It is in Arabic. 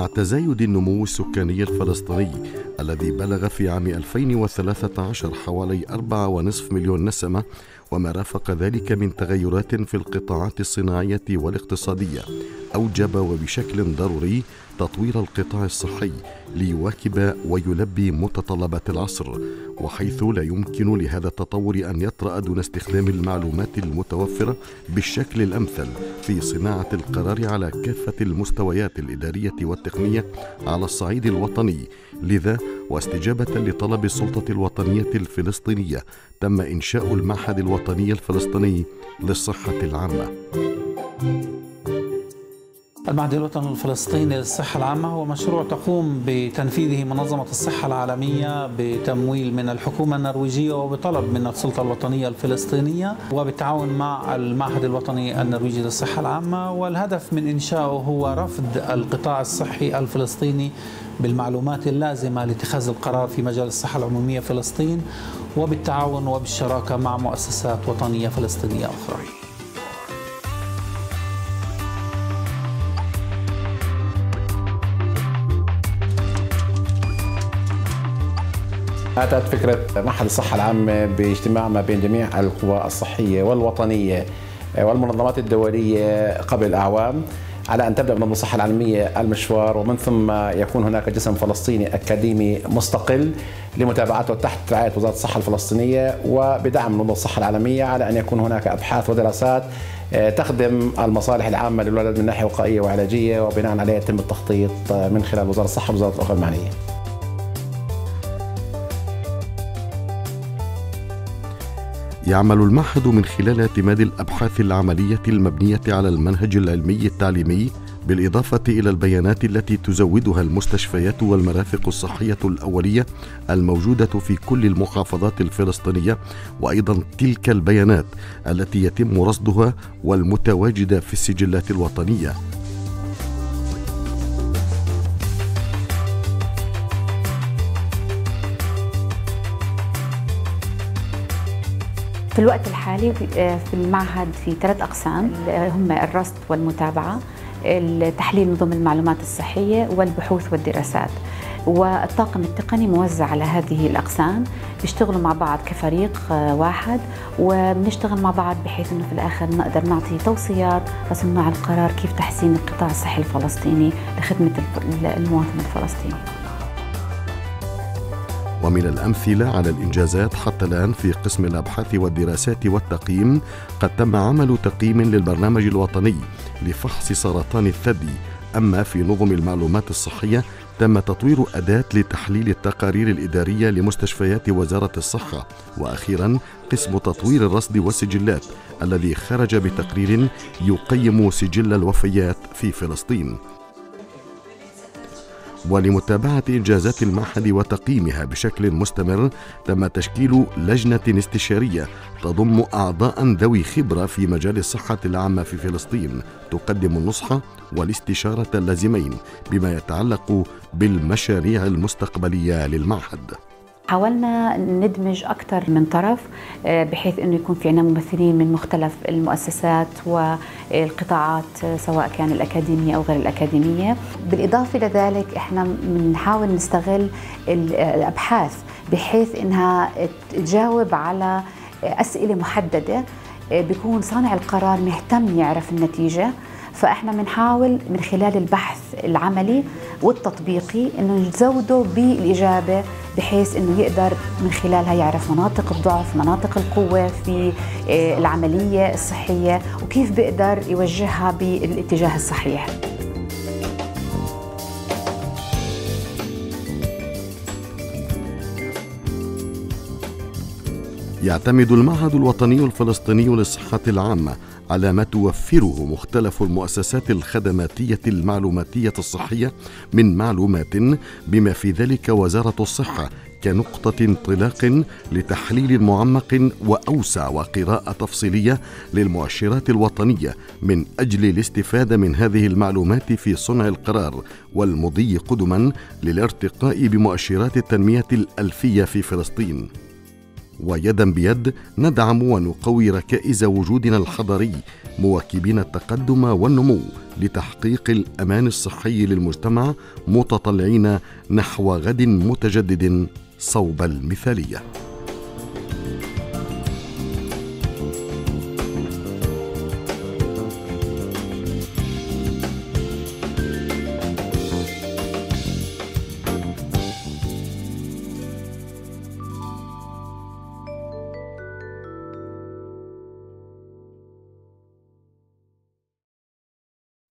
مع تزايد النمو السكاني الفلسطيني الذي بلغ في عام 2013 حوالي 4.5 مليون نسمة وما رافق ذلك من تغيرات في القطاعات الصناعية والاقتصادية. أوجب وبشكل ضروري تطوير القطاع الصحي ليواكب ويلبي متطلبات العصر وحيث لا يمكن لهذا التطور أن يطرأ دون استخدام المعلومات المتوفرة بالشكل الأمثل في صناعة القرار على كافة المستويات الإدارية والتقنية على الصعيد الوطني. لذا واستجابة لطلب السلطة الوطنية الفلسطينية تم إنشاء المعهد الوطني الفلسطيني للصحة العامة. المعهد الوطني الفلسطيني للصحة العامة هو مشروع تقوم بتنفيذه منظمة الصحة العالمية بتمويل من الحكومة النرويجية وبطلب من السلطة الوطنية الفلسطينية وبالتعاون مع المعهد الوطني النرويجي للصحة العامة. والهدف من إنشائه هو رفض القطاع الصحي الفلسطيني بالمعلومات اللازمة لاتخاذ القرار في مجال الصحة العمومية فلسطين وبالتعاون وبالشراكة مع مؤسسات وطنية فلسطينية أخرى. أتت فكرة معهد الصحة العامة باجتماع ما بين جميع القوى الصحية والوطنية والمنظمات الدولية قبل أعوام على أن تبدأ منظمة الصحة العالمية المشوار ومن ثم يكون هناك جسم فلسطيني أكاديمي مستقل لمتابعته تحت رعاية وزارة الصحة الفلسطينية وبدعم منظمة الصحة العالمية على أن يكون هناك أبحاث ودراسات تخدم المصالح العامة للولد من ناحية وقائية وعلاجية وبناء عليها يتم التخطيط من خلال وزارة الصحة ووزارة الأخرى المعنية. يعمل المعهد من خلال اعتماد الأبحاث العملية المبنية على المنهج العلمي التعليمي بالإضافة إلى البيانات التي تزودها المستشفيات والمرافق الصحية الأولية الموجودة في كل المحافظات الفلسطينية وأيضا تلك البيانات التي يتم رصدها والمتواجدة في السجلات الوطنية. في الوقت الحالي في المعهد في ثلاث أقسام هم الرصد والمتابعة تحليل نظم المعلومات الصحية والبحوث والدراسات. والطاقم التقني موزع على هذه الأقسام. بيشتغلوا مع بعض كفريق واحد. وبنشتغل مع بعض بحيث أنه في الآخر نقدر نعطي توصيات لصناع القرار كيف تحسين القطاع الصحي الفلسطيني لخدمة المواطن الفلسطيني. ومن الأمثلة على الإنجازات حتى الآن في قسم الأبحاث والدراسات والتقييم قد تم عمل تقييم للبرنامج الوطني لفحص سرطان الثدي. أما في نظم المعلومات الصحية تم تطوير أداة لتحليل التقارير الإدارية لمستشفيات وزارة الصحة. وأخيرا قسم تطوير الرصد والسجلات الذي خرج بتقرير يقيم سجل الوفيات في فلسطين. ولمتابعة إنجازات المعهد وتقييمها بشكل مستمر تم تشكيل لجنة استشارية تضم أعضاء ذوي خبرة في مجال الصحة العامة في فلسطين تقدم النصح والاستشارة اللازمين بما يتعلق بالمشاريع المستقبلية للمعهد. حاولنا ندمج أكثر من طرف آه، بحيث أنه يكون في عنا ممثلين من مختلف المؤسسات والقطاعات سواء كان الأكاديمية أو غير الأكاديمية. بالإضافة لذلك إحنا بنحاول نستغل الأبحاث بحيث أنها تجاوب على أسئلة محددة آه، بيكون صانع القرار مهتم يعرف النتيجة. فإحنا بنحاول من خلال البحث العملي والتطبيقي إنه نزوده بالإجابة بحيث إنه يقدر من خلالها يعرف مناطق الضعف، مناطق القوة في آه، العملية الصحية وكيف بيقدر يوجهها بالاتجاه الصحيح. يعتمد المعهد الوطني الفلسطيني للصحة العامة على ما توفره مختلف المؤسسات الخدماتية المعلوماتية الصحية من معلومات بما في ذلك وزارة الصحة كنقطة انطلاق لتحليل معمق وأوسع وقراءة تفصيلية للمؤشرات الوطنية من أجل الاستفادة من هذه المعلومات في صنع القرار والمضي قدما للارتقاء بمؤشرات التنمية الألفية في فلسطين. ويدا بيد ندعم ونقوي ركائز وجودنا الحضاري مواكبين التقدم والنمو لتحقيق الأمان الصحي للمجتمع متطلعين نحو غد متجدد صوب المثالية.